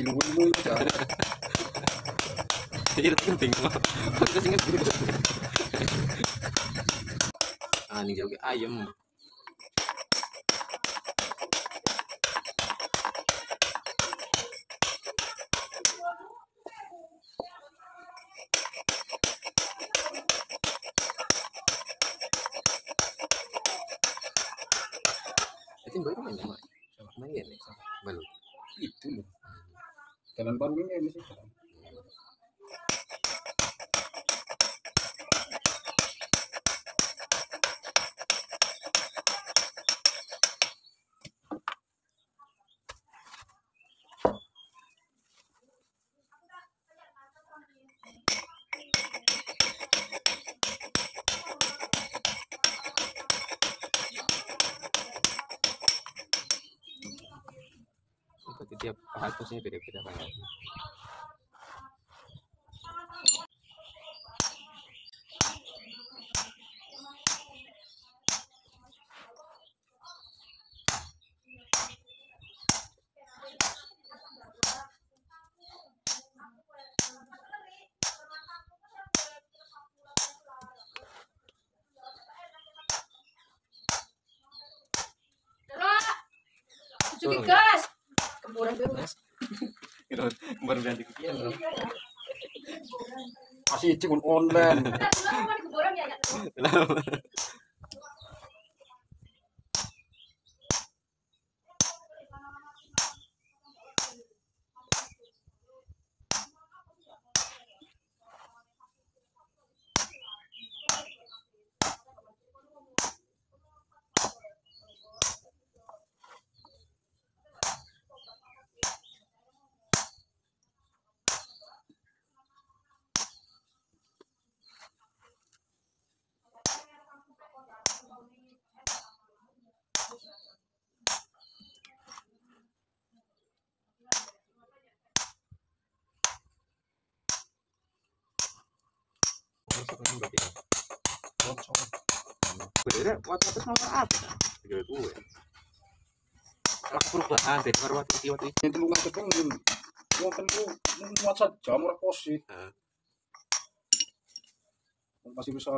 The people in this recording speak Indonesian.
Iya, itu penting. Ingat gitu. Ah, ayam. Itu baru main sama. Main ya, baru. Itu loh. Jalan baru ini ini sih. Tiap pahat posnya beda-beda kan. Cuci gas. Baru ganti kukian bro. Masih cikun online. Kan di kuburan ya. ya. Berbeda, waktu atas nomor apa? Tiga gue. Kalau perubahan deh, baru waktu itu itu. Yang dulu. Heeh. Masih bisa